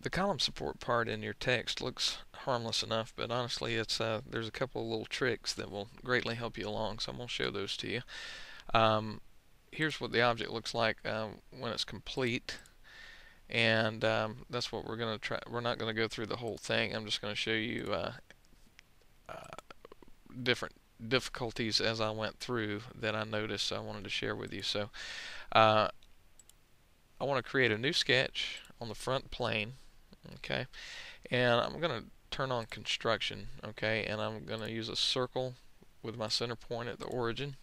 the column support part in your text looks harmless enough, but honestly, it's uh, there's a couple of little tricks that will greatly help you along, so I'm going to show those to you. Um, here's what the object looks like uh, when it's complete, and um, that's what we're going to try. We're not going to go through the whole thing. I'm just going to show you uh, uh, different difficulties as I went through that I noticed I wanted to share with you. So uh, I want to create a new sketch on the front plane okay? And I'm gonna turn on construction okay? And I'm gonna use a circle with my center point at the origin.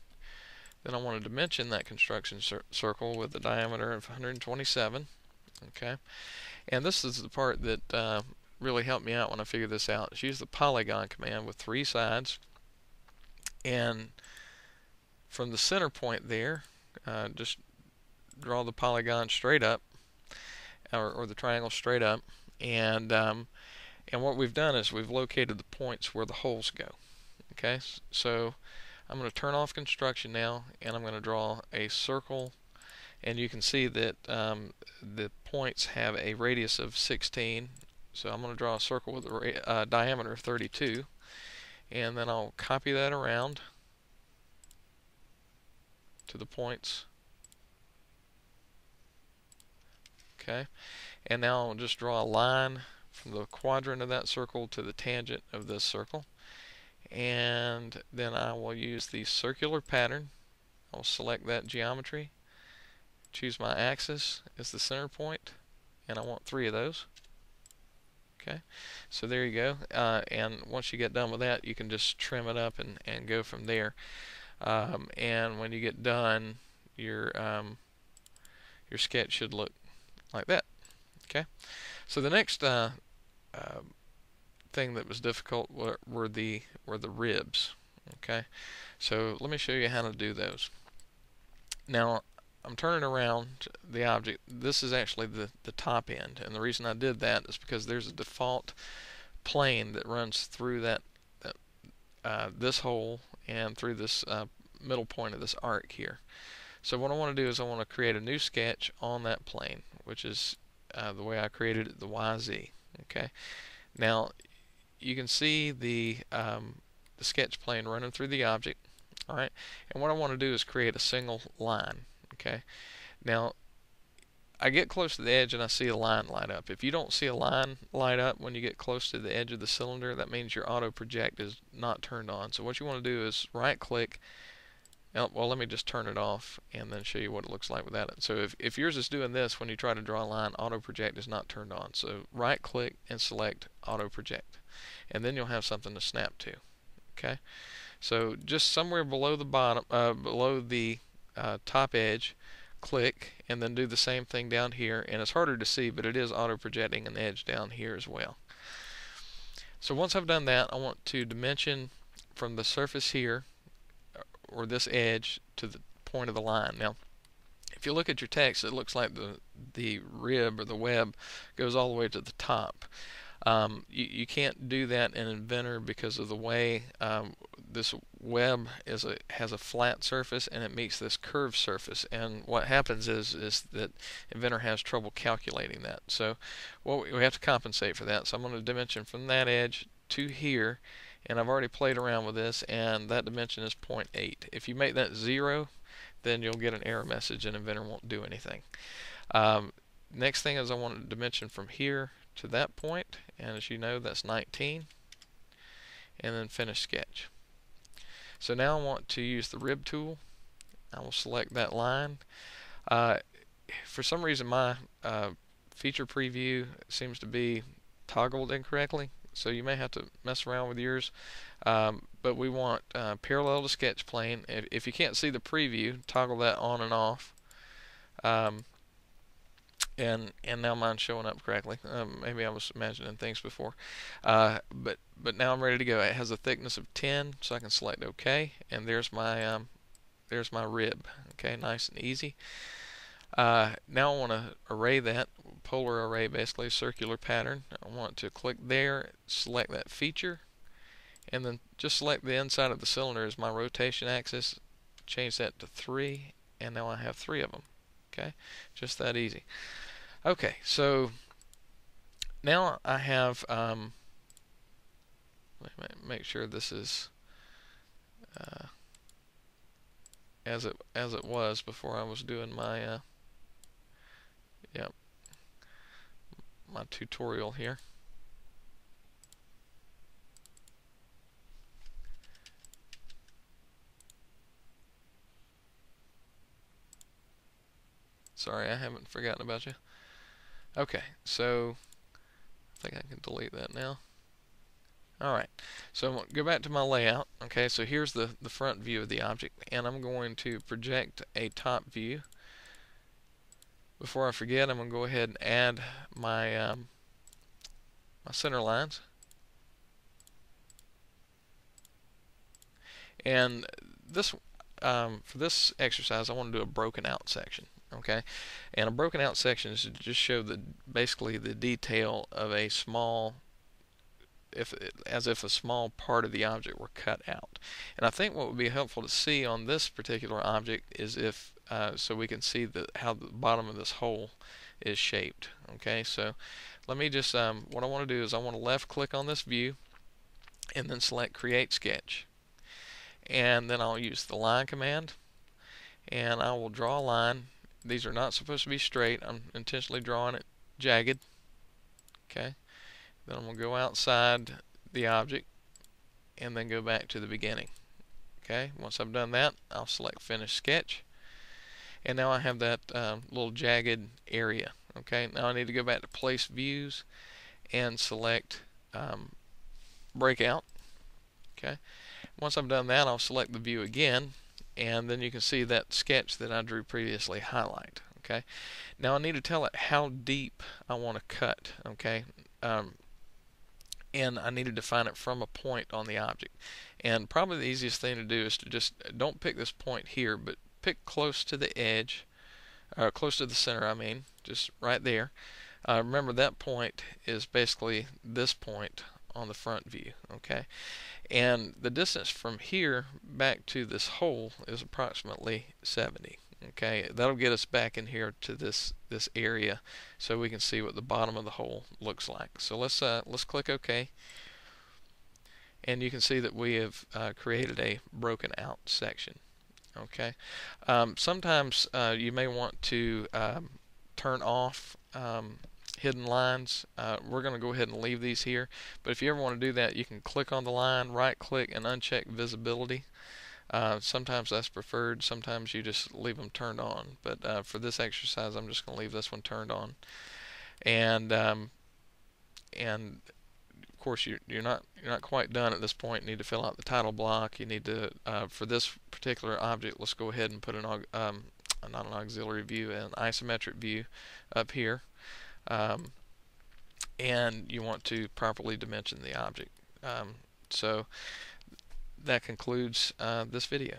Then I want to dimension that construction cir circle with a diameter of 127 okay? And this is the part that uh, really helped me out when I figured this out. Is use the polygon command with three sides. And from the center point there uh, just draw the polygon straight up or, or the triangle straight up and um, and what we've done is we've located the points where the holes go. Okay? So I'm going to turn off construction now and I'm going to draw a circle. And you can see that um, the points have a radius of 16 so I'm going to draw a circle with a uh, diameter of 32 and then I'll copy that around to the points. Okay and now I'll just draw a line from the quadrant of that circle to the tangent of this circle. And then I will use the circular pattern. I'll select that geometry choose my axis as the center point and I want three of those. Okay so there you go. Uh, and once you get done with that you can just trim it up and, and go from there. Um, and when you get done your um, your sketch should look like that Okay, so the next uh, uh, thing that was difficult were, were the were the ribs. Okay, so let me show you how to do those. Now I'm turning around the object. This is actually the the top end, and the reason I did that is because there's a default plane that runs through that, that uh, this hole and through this uh, middle point of this arc here. So what I want to do is I want to create a new sketch on that plane, which is uh, the way I created it, the YZ. Okay. Now you can see the um, the sketch plane running through the object. All right. And what I want to do is create a single line. Okay. Now I get close to the edge and I see a line light up. If you don't see a line light up when you get close to the edge of the cylinder, that means your auto project is not turned on. So what you want to do is right click well, let me just turn it off and then show you what it looks like without it. So if, if yours is doing this when you try to draw a line, auto project is not turned on. So right click and select auto project. And then you'll have something to snap to. Okay. So just somewhere below the bottom, uh, below the uh, top edge, click and then do the same thing down here. And it's harder to see, but it is auto projecting an edge down here as well. So once I've done that, I want to dimension from the surface here or this edge to the point of the line. Now, if you look at your text, it looks like the the rib or the web goes all the way to the top. Um, you, you can't do that in Inventor because of the way um, this web is a, has a flat surface and it meets this curved surface. And what happens is is that Inventor has trouble calculating that. So well, we have to compensate for that. So I'm going to dimension from that edge to here and I've already played around with this and that dimension is 0.8 if you make that 0 then you'll get an error message and Inventor won't do anything. Um, next thing is I want to dimension from here to that point and as you know that's 19 and then finish sketch. So now I want to use the rib tool. I will select that line. Uh, for some reason my uh, feature preview seems to be toggled incorrectly so you may have to mess around with yours. Um, but we want uh, parallel to sketch plane. If, if, you can't see the preview, toggle that on and off. Um, and and now mine's showing up correctly. Um, maybe I was imagining things before, uh, but but now I'm ready to go. It has a thickness of 10, so I can select OK, and there's my um, there's my rib. Okay, nice and easy. Uh, now I want to array that polar array, basically a circular pattern. I want to click there, select that feature, and then just select the inside of the cylinder as my rotation axis. Change that to 3, and now I have three of them. Okay, just that easy. Okay, so now I have um, make sure this is uh, as it as it was before I was doing my uh, yep my tutorial here. Sorry, I haven't forgotten about you. Okay, so I think I can delete that now. Alright, so I'm going to go back to my layout. Okay, so here's the, the front view of the object, and I'm going to project a top view. Before I forget, I'm going to go ahead and add my, um, my center lines. And this, um, for this exercise, I want to do a broken out section okay and a broken out section is to just show the basically the detail of a small if as if a small part of the object were cut out and I think what would be helpful to see on this particular object is if uh, so we can see the how the bottom of this hole is shaped okay so let me just um, what I want to do is I want to left click on this view and then select create sketch and then I'll use the line command and I will draw a line these are not supposed to be straight. I'm intentionally drawing it jagged. Okay. Then I'm going to go outside the object and then go back to the beginning. Okay. Once I've done that, I'll select Finish Sketch. And now I have that um, little jagged area. Okay. Now I need to go back to Place Views and select um, Breakout. Okay. Once I've done that, I'll select the view again and then you can see that sketch that I drew previously highlight okay now I need to tell it how deep I want to cut okay um, and I need to define it from a point on the object and probably the easiest thing to do is to just don't pick this point here but pick close to the edge uh, close to the center I mean just right there. Uh, remember that point is basically this point on the front view okay? And the distance from here back to this hole is approximately 70 okay? That'll get us back in here to this this area so we can see what the bottom of the hole looks like. So let's uh, let's click OK. And you can see that we have uh, created a broken out section okay um, sometimes uh, you may want to um, turn off um, hidden lines. Uh, we're going to go ahead and leave these here. But if you ever want to do that, you can click on the line, right click, and uncheck visibility. Uh, sometimes that's preferred. Sometimes you just leave them turned on. But uh, for this exercise, I'm just going to leave this one turned on. And um, and course you, you're not you're not quite done at this point. You need to fill out the title block. You need to uh, for this particular object. Let's go ahead and put an um, not an auxiliary view, an isometric view up here um, and you want to properly dimension the object. Um, so that concludes uh, this video.